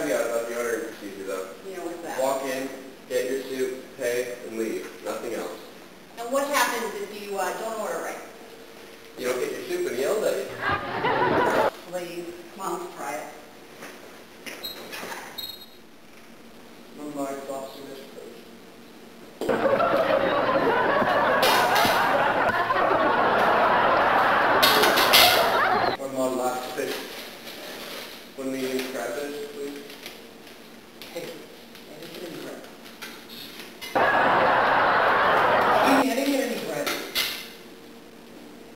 caveat about the ordering procedure, though. You know, what's that? Walk in, get your soup, pay, and leave. Nothing else. And what happens if you uh, don't order right? You don't get your soup and yelled at you. Please, come on, let's try it. One large lobster dish, please. One more lobster fish. One medium crab dish, please. Hey, I didn't get any bread. Excuse me, I didn't get any bread.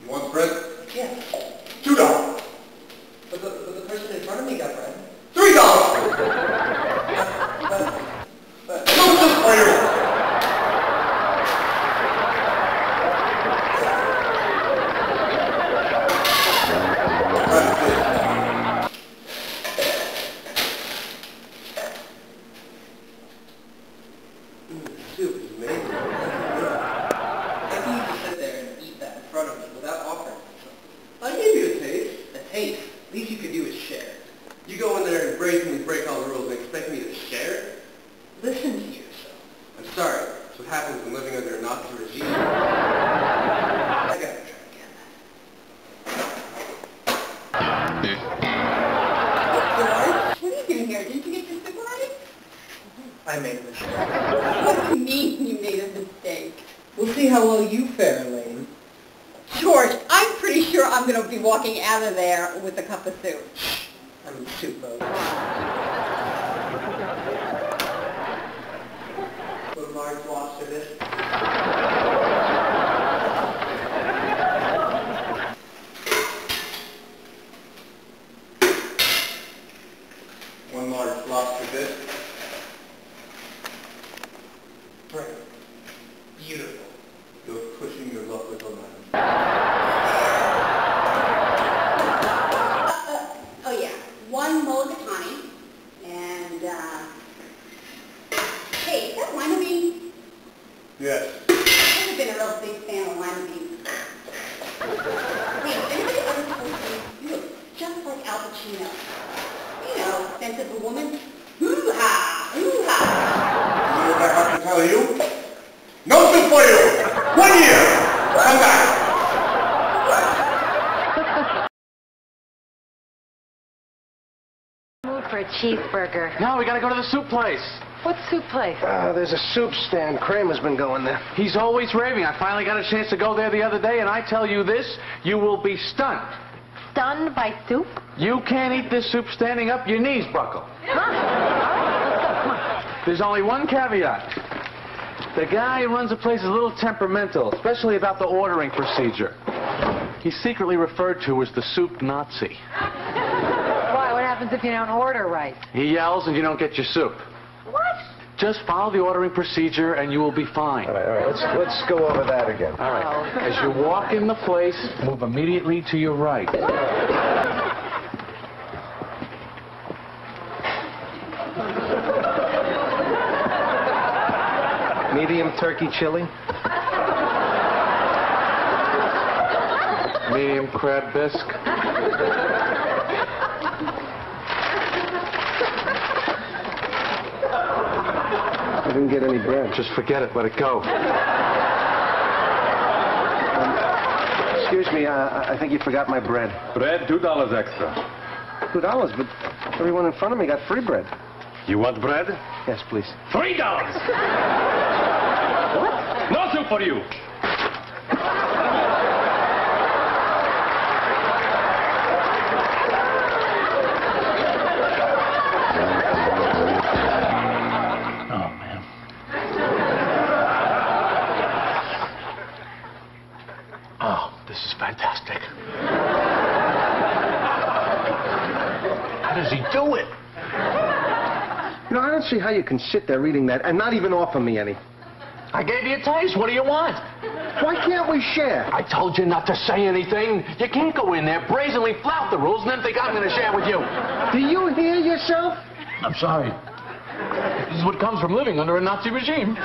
You want bread? Yeah, Two dollars. but the, but the person in front of me got bread. Three dollars. But, but, No soup for you. Crab dish. Mm, soup is amazing. how can you just sit there and eat that in front of me without offering something? I gave you a taste. A taste, least you could do is share. You go in there and brazenly break all the rules and expect me to share? Listen to yourself. I'm sorry. That's what happens when living under a Nazi regime. I gotta try again. George, what are you doing here? Didn't you get your soup already? I made a mistake. What do you mean you made a mistake? We'll see how well you fare, Elaine. George, I'm pretty sure I'm going to be walking out of there with a cup of soup. I'm in soup mode. One large lobster dish. One large lobster dish. Great. Beautiful. You're pushing your luck with a lemon. Oh yeah, one mulligatawny, and uh, hey, is that lima bean? Yes. I've been a real big fan of lima beans. Hey, anybody ever told you you look just like Al Pacino? You know, Scent of a Woman. Hoo-ha, hoo-ha. You know what I have to tell you? No soup for you! One year! Come back! Mood for a cheeseburger. No, we gotta go to the soup place. What soup place? Uh, there's a soup stand. Kramer's been going there. He's always raving. I finally got a chance to go there the other day, and I tell you this, you will be stunned. Stunned by soup? You can't eat this soup standing up, your knees buckle. Huh? All right, let's go. Come on. There's only one caveat. The guy who runs the place is a little temperamental, especially about the ordering procedure. He's secretly referred to as the soup Nazi. Why? What happens if you don't order right? He yells and you don't get your soup. What? Just follow the ordering procedure and you will be fine. All right, all right. Let's let's go over that again. All right. Oh. As you walk in the place, move immediately to your right. Medium turkey chili. Medium crab bisque. Didn't get any bread. Just forget it. Let it go. Excuse me. Uh, I I think you forgot my bread. Bread, two dollars extra. Two dollars, but everyone in front of me got free bread. You want bread? Yes, please. Three dollars. what? No soup for you. Fantastic. How does he do it? You know, I don't see how you can sit there reading that and not even offer me any. I gave you a taste. What do you want? Why can't we share? I told you not to say anything. You can't go in there, brazenly flout the rules, and then think I'm going to share with you. Do you hear yourself? I'm sorry. This is what comes from living under a Nazi regime.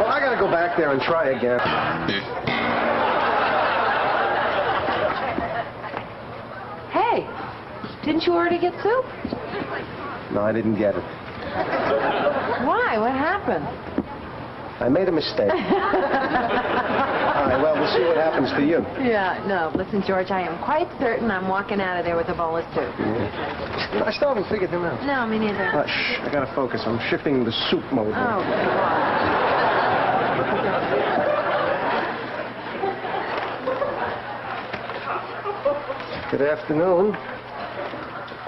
Well, I gotta go back there and try again. Hey, Didn't you already get soup? No, I didn't get it. Why? What happened? I made a mistake. All right, well, we'll see what happens to you. Yeah, no. Listen, George, I am quite certain I'm walking out of there with a bowl of soup. I still haven't figured them out. No, me neither. Uh, shh, I gotta focus. I'm shifting the soup mode. Oh, Good afternoon.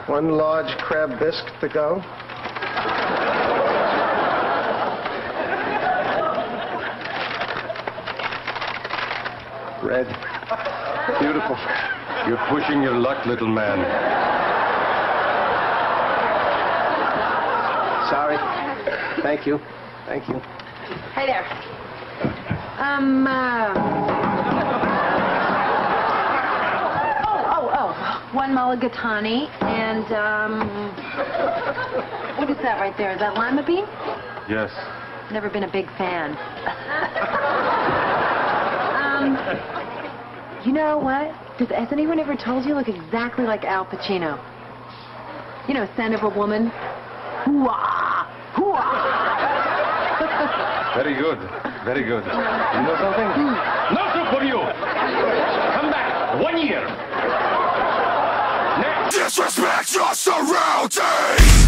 One large crab bisque to go. Red. Beautiful. You're pushing your luck, little man. Sorry. Thank you. Thank you. Hey there. Um, uh... Oh, oh, oh. One mulligatawny and, um... What is that right there? Is that lima bean? Yes. Never been a big fan. um, you know what? Does, has anyone ever told you you look exactly like Al Pacino? You know, Scent of a Woman? Hoo-ah! Hoo-ah! Very good. Very good. You know something? No soup for you! Come back. One year. Disrespect your surroundings!